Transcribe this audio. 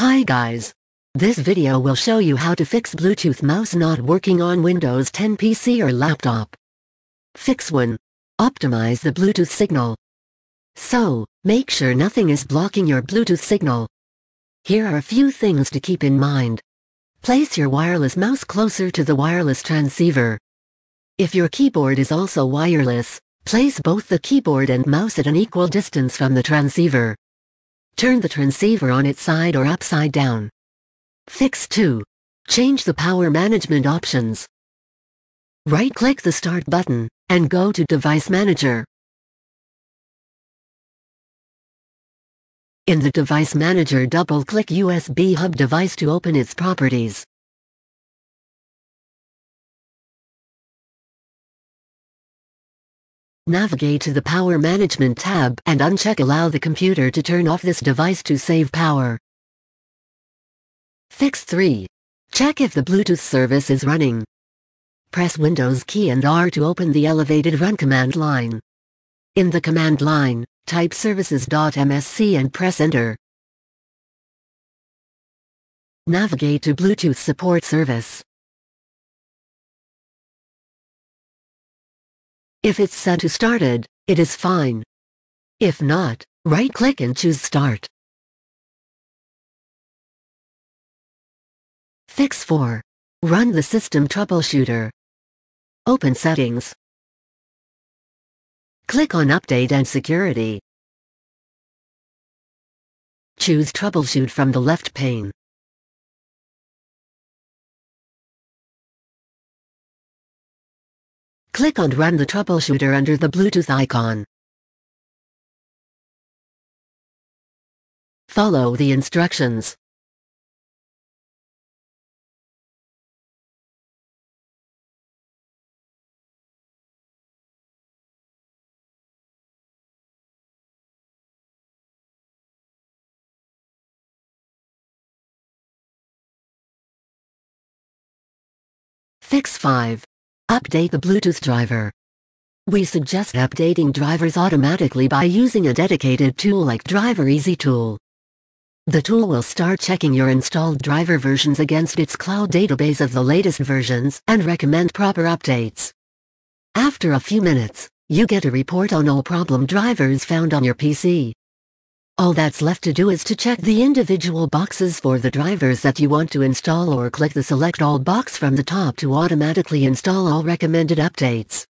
Hi guys. This video will show you how to fix Bluetooth mouse not working on Windows 10 PC or laptop. Fix 1. Optimize the Bluetooth signal. So, make sure nothing is blocking your Bluetooth signal. Here are a few things to keep in mind. Place your wireless mouse closer to the wireless transceiver. If your keyboard is also wireless, place both the keyboard and mouse at an equal distance from the transceiver. Turn the transceiver on its side or upside down. Fix 2. Change the power management options. Right-click the Start button, and go to Device Manager. In the Device Manager double-click USB hub device to open its properties. Navigate to the Power Management tab and uncheck Allow the computer to turn off this device to save power. Fix 3. Check if the Bluetooth service is running. Press Windows key and R to open the elevated run command line. In the command line, type services.msc and press enter. Navigate to Bluetooth support service. If it's set to started, it is fine. If not, right-click and choose Start. Fix 4. Run the system troubleshooter. Open Settings. Click on Update and Security. Choose Troubleshoot from the left pane. Click on Run the troubleshooter under the Bluetooth icon. Follow the instructions. Fix 5. Update the Bluetooth driver. We suggest updating drivers automatically by using a dedicated tool like Driver Easy Tool. The tool will start checking your installed driver versions against its cloud database of the latest versions and recommend proper updates. After a few minutes, you get a report on all problem drivers found on your PC. All that's left to do is to check the individual boxes for the drivers that you want to install or click the Select All box from the top to automatically install all recommended updates.